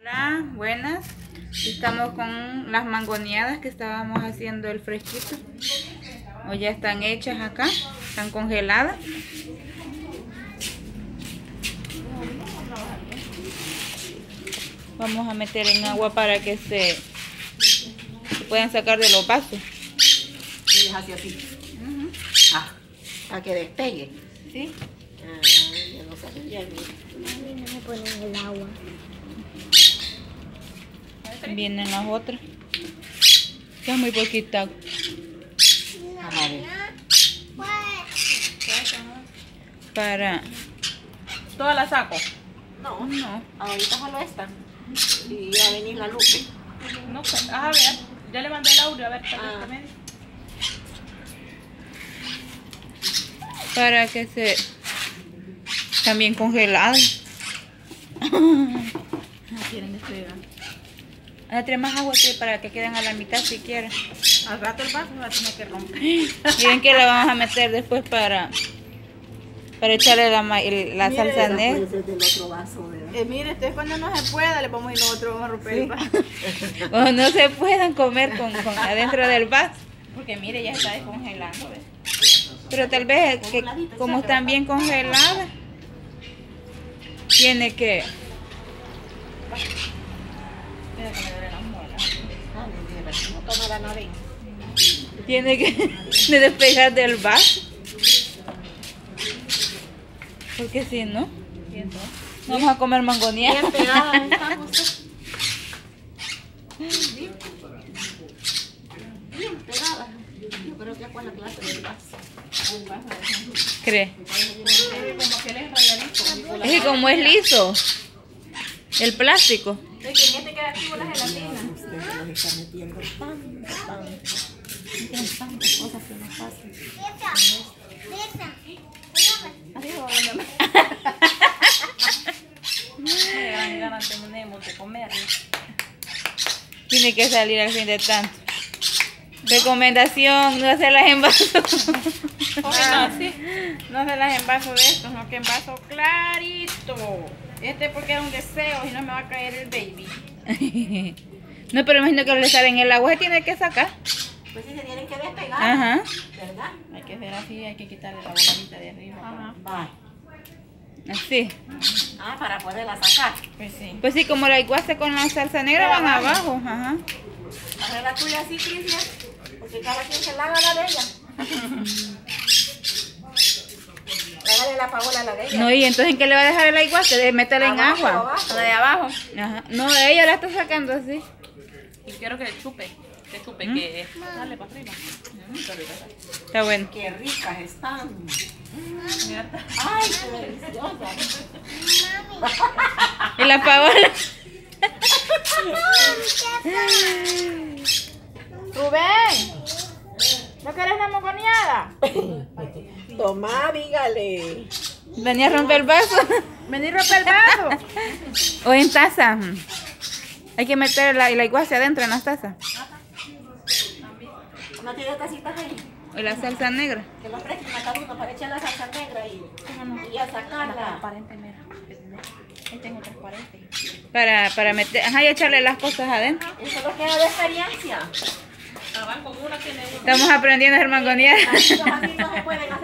Hola, buenas. Estamos con las mangoneadas que estábamos haciendo el fresquito. O ya están hechas acá, están congeladas. Vamos a meter en agua para que se, se puedan sacar de los vasos. Y es así así. Ah, para que despegue. ¿Sí? Ah, ya no sabía. A mí no me ponen el agua. Vienen las otras. Ya es muy poquita. Para... Todas las saco. No, No. ahorita solo esta. Y va a venir la Lupe. No sé. Ah, a ver. Ya le mandé el audio a ver Ah. también. para que se también congeladas. No quieren despegar. Entre más agua que para que queden a la mitad si quieren. Al rato el vaso va a tener que romper. Miren que la vamos a meter después para para echarle la, el- la Mire, salsa negra. Eh, mire, ustedes cuando no se pueda le vamos a ir nosotros vamos a romper el vaso. O no se puedan comer con, con adentro del vaso. Porque mire, ya está descongelando. ¿ves? Pero tal vez que como están bien congeladas, tiene que Mira que me duele las muelas. Mentira, no toma la nariz. tiene que de despegar del vaso. Porque si no, vamos a comer mangoneada. Bien pegada estamos. Bien pegada. Yo creo que con la clase del ejemplo. ¿Cree? Es que como es liso, el plástico. Es que en este queda activo la gelatina. Usted se los está metiendo tanto, tanto. Tienen tantas cosas que no pasan. Así se va a volver. Qué gran ganas tenemos de comer. Tiene que salir al fin de tanto. Recomendación, no hacerlas en vaso. Ah, sí. No se las envaso de estos, no que envaso clarito. Este porque era un deseo y no me va a caer el baby. No, pero imagino que al estar en el agua se tiene que sacar. Pues sí, se tienen que despegar. Ajá. ¿Verdad? Hay que hacer así, hay que quitarle la boladita de arriba. Ajá. Bye. Así. Ah, para poderla sacar. Pues sí. Pues sí, como la iguaste con la salsa negra van abajo. Ajá. La tuya así, Cristian. Porque cada quien se la haga la de ella. La pagola a la de ella. No, y entonces ¿en qué le va a dejar el iguaste? De meterla en agua. abajo. La de abajo. Ajá. No, ella la está sacando así. Y quiero que chupe. Que chupe, que dale para arriba. Está bueno. Qué ricas están. Ay, qué deliciosas. Y la. Rubén, ¿no quieres una moconeada? Tomá, dígale. Venía a romper el vaso. Vení a romper el vaso. O en taza. Hay que meter la, la iguaste adentro en las tazas. ¿No tiene tacitas ahí? O la salsa negra. Que lo presten a cada uno para echar la salsa negra y, y a sacarla. Transparente, mira. Ahí tengo transparente. Para, para meter, ajá, y echarle las cosas adentro. Eso lo queda de experiencia. Estamos aprendiendo a hacer mangonear. Así no así no se pueden hacer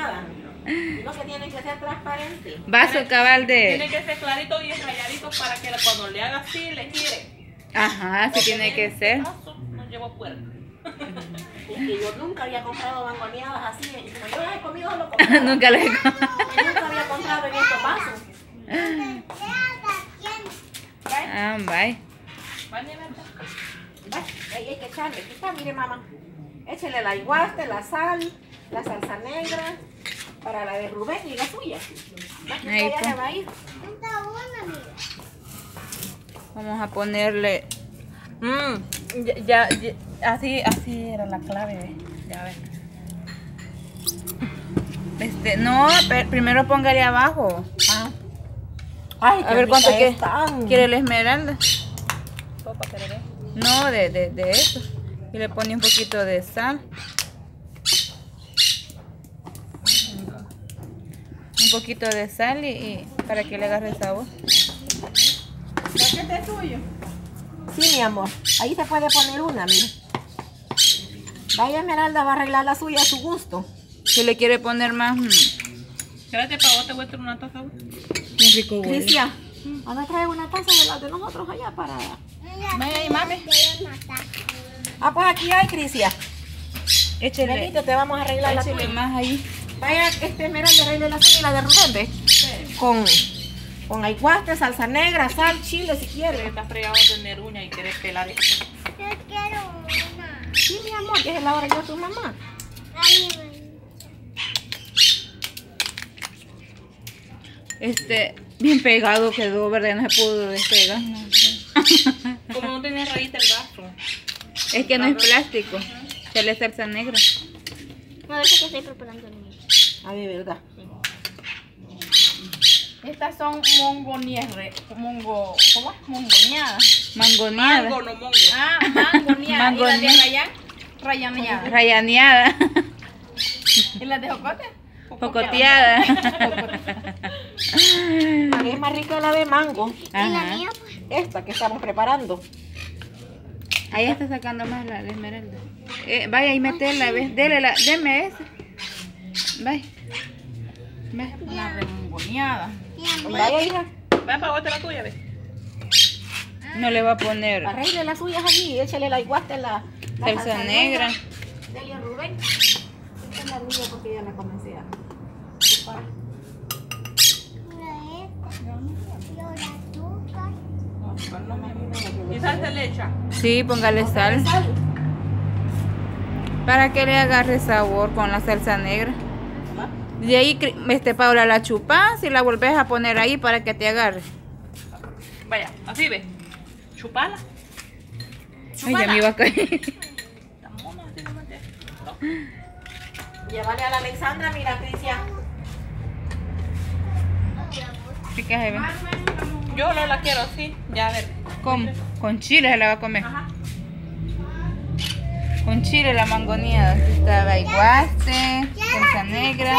las mangoneadas. Lo que tienen que ser transparente. Vaso cabal Tiene de... que ser clarito y rayadito para que cuando le haga así le gire. Ajá, así tiene que ser. No llevo puerta. Es que yo nunca había comprado mangoneadas así. Como yo las he comido, lo compré. Nunca le... Y nunca había comprado en estos vasos. Ah, bye. Ahí hay que echarle. Aquí está, mire mamá. Échele la iguaste, la sal, la salsa negra. Para la de Rubén y la suya. Ahí ya está. se va a ir. Vamos a ponerle... Mm, ya, ya, ya- así, así era la clave, ve. Ya ves. Este, no, pe- primero póngale abajo. Ah. Ay, A ver cuánto que- quiere la esmeralda. No, de, de, de eso. Y le pone un poquito de sal. Poquito de sal y, y para que le agarre sabor. ¿Paquete tuyo? Sí, mi amor. Ahí se puede poner una, mire. Vaya Esmeralda va a arreglar la suya a su gusto. Si le quiere poner más, mm, Espérate, para vos te voy a traer una taza. bien rico huele. Cristian, anda a traer una taza de las de nosotros allá para... Vaya ahí, mami. Ah, pues aquí hay, Cristian. Échele, Benito, te vamos a arreglar la échele suya. más ahí. Vaya, este Esmeralda arregle la suya y la de Rubén, ve. Con, con aguaste, salsa negra, sal, chile si Que quiere. estás fregado tener uña y querés pelar esto. Yo quiero una. Sí, mi amor, que es la hora de tu mamá. Ay, mamá. Este, bien pegado quedó, ¿verdad? No se pudo despegar. Como no tenía raíz el vaso. Es que no es plástico. Se le salsa negra. No, eso que estoy preparando el mío. A ver, ¿verdad? Estas son mongoniere, mongo, ¿cómo es? Mongoneadas. Mangoneada. no mongo. Ah, mangoneadas. ¿Y las de Mangoneadas. rayán? Rayaneadas. Rayaneada. ¿Y las de jocote? Pocoteada. Es más rica la de mango. Y la mía, pues. Esta que estamos preparando. Ahí está sacando más la, la esmeralda. Eh, vaya y metela, ¿ves? Dele la, deme esa. Vaya. Vaya. Una remongoneada. Vaya, hija. Va para vos la tuya, ¿ves? No le va a poner Arregle las suyas allí. Échale la iguaste, la, la salsa negra. Dele a Rubén. Esta es la mía porque ya la comencé a preparar. ¿Y salsa lecha? Sí, póngale sal. Sal. Para que le agarre sabor con la salsa negra. De ahí, este Paula, la chupas y la volvés a poner ahí para que te agarre. Vaya, así ve. Chupala. Ay, ya me iba a caer. Llévale a la Alexandra, mira, Cristian. Fíjate, ve. Yo no la quiero así. Ya, a ver. Con, con chile se la va a comer. Ajá. Con chile la mangoneada. Aquí Estaba iguaste, salsa negra,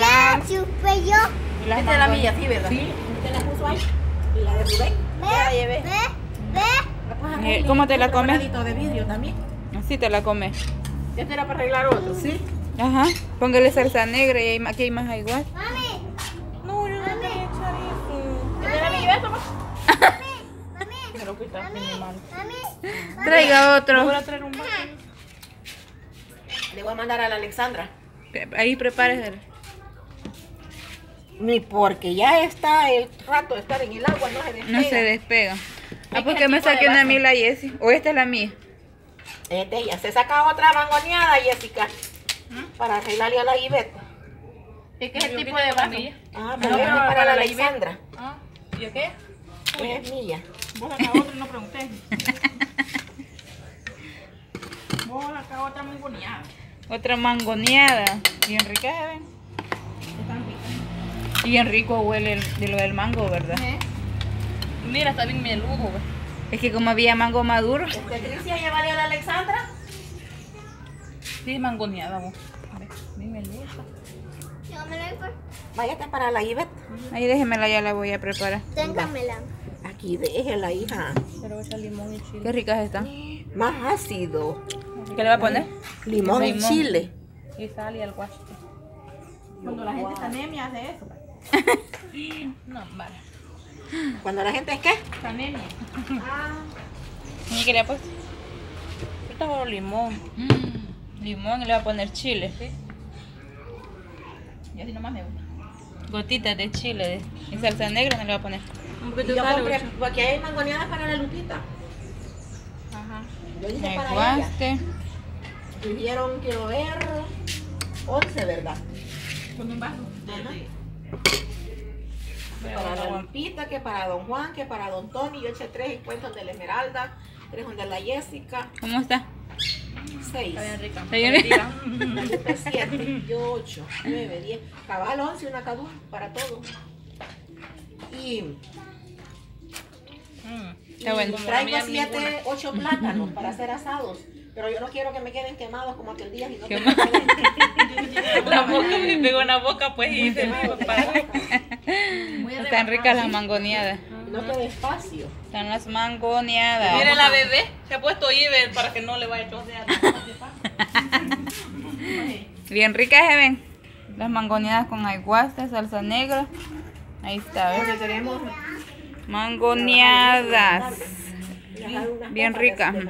Ya chupé yo. y las Esta es la mía, sí, ¿verdad? Sí. ¿Usted la puso ahí? ¿Y la de Rubén? Ve, Ya la llevé. ve. La Eh. ¿cómo te la comes? pedacito de vidrio también. Así te la comes. Este era para arreglar otro. Sí. Ajá. Póngale salsa negra y aquí hay más igual. Mami, No, yo no quería echar eso. Este era mi beso, pues. mami, Me lo quitaste, mi hermano. mami. Traiga otro. Voy a traer un vaso. Le voy a mandar a la Alexandra. Ahí prepárese. Ni porque ya está el rato de estar en el agua, no se despega. No se despega. Ah, que porque me saqué una vaso. a mí la Jessie. O esta es la mía. Es de ella. Se saca otra mangoneada, Jessica. Para arreglarle a la Ivette. Es que es el tipo de vaso. Ah, No, pero es pero para, para la Alexandra. Ah, ¿y yo qué? Es mía. Vos acá otro y no pregunté. Vos acá otra mongoneada. Otra mangoneada. Bien rica, ¿eh? ven. Y bien rico huele el- de lo del mango, ¿verdad? ¿Eh? Mira, está bien meludo, güey. Es que como había mango maduro. Este, Cristian, llévale a la Alexandra. Sí, mangoneada, vos. A ver, bien. Váyate para la Ivette. Ahí déjemela, ya la voy a preparar. Téngamela. Aquí déjela, hija. Pero echa limón y chile. Qué ricas están. Más ácido. ¿Qué le va a poner? Limón y chile. Y sal y algo así. Cuando la gente está anemia hace eso. No, vale. Cuando la gente es qué? ¿Y qué le ha puesto? Ahorita hago limón. Mm, limón y le va a poner chile. Y así nomás me gusta. Gotitas de chile. de- Y salsa negra no le va a poner. Un poquito yo de compré, porque hay mangoneadas para la Lupita. Ajá. Yo hice Me para ella. guaste. Tuvieron, quiero ver, 11, ¿verdad? Con un vaso. Para la Lupita, que para Don Juan, que para Don Tony. Yo eché tres encuentros de la Esmeralda, tres de la Jessica, ¿Cómo está? seis. Está bien rica. Está bien rica. La Lupe, siete, yo ocho, nueve, diez. Cabal, once, una uno, para todos. Y, Mm. Está bueno. traigo siete, ocho plátanos para hacer asados. Pero yo no quiero que me queden quemados como aquel día. Quema- queden- La boca me pegó en la boca, pues, y se me Están ricas las mangoneadas. No quede espacio. Están las mangoneadas. Mire la bebé, se ha puesto Iber para que no le vaya a chosear. Bien ricas se ven. Las mangoneadas con aguasta, salsa negra. Ahí está, ¿ves? Porque Mangoneadas. Bien rica.